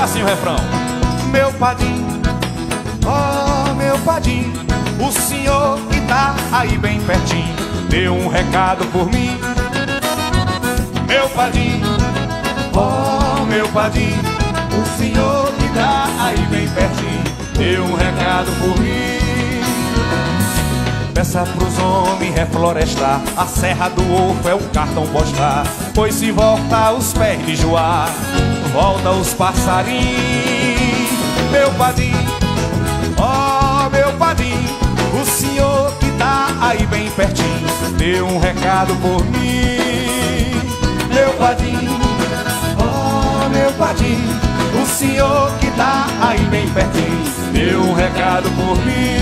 facinho o refrão. Meu padim, oh meu padim, o senhor que tá aí bem pertinho, deu um recado por mim. Meu padim, oh meu padim, o senhor que tá aí bem pertinho, deu um recado por mim. Peça pros homens reflorestar A serra do ovo é o cartão postal Pois se volta os pés de joar Volta os passarinhos. Meu padim, ó oh, meu padim O senhor que tá aí bem pertinho Deu um recado por mim. Meu padim, ó oh, meu padim O senhor que tá aí bem pertinho Deu um recado por mim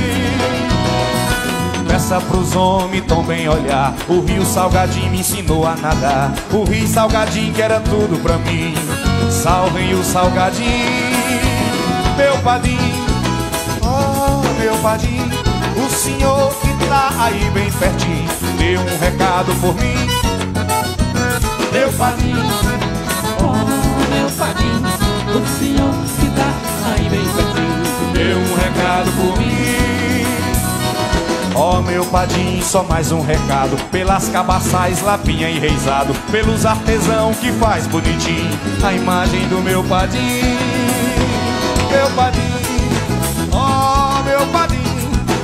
Peça pros homens tão bem olhar. O rio Salgadinho me ensinou a nadar. O rio Salgadinho que era tudo pra mim. Salvem o Salgadinho Meu padinho Oh, meu padinho O senhor que tá aí bem pertinho. Deu um recado por mim. Meu padinho Ó oh, meu padim, só mais um recado. Pelas cabaçais, lapinha e reizado Pelos artesão que faz bonitinho. A imagem do meu padim Meu padim, ó oh, meu padim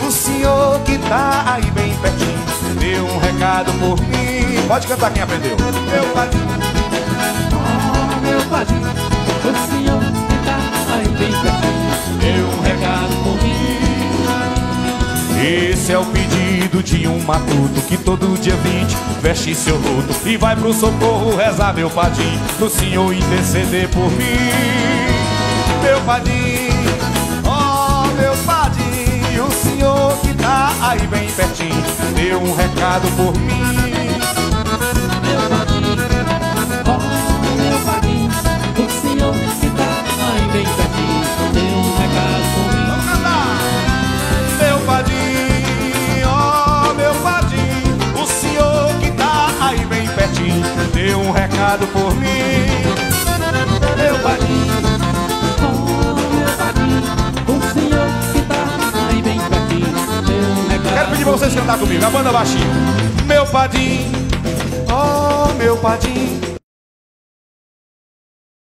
O senhor que tá aí bem pertinho. Deu um recado por mim. Pode cantar quem aprendeu. Meu padim, esse é o pedido de um matuto Que todo dia 20 veste seu luto E vai pro socorro rezar meu padim Do senhor interceder por mim. Meu padim, oh meu padim O senhor que tá aí bem pertinho Deu um recado por mim recado por mim. Meu padrinho, oh meu padrinho, o senhor que tá aí bem pertinho. Quero pedir pra vocês cantar comigo, a banda baixinho. Meu padrinho, oh meu padrinho,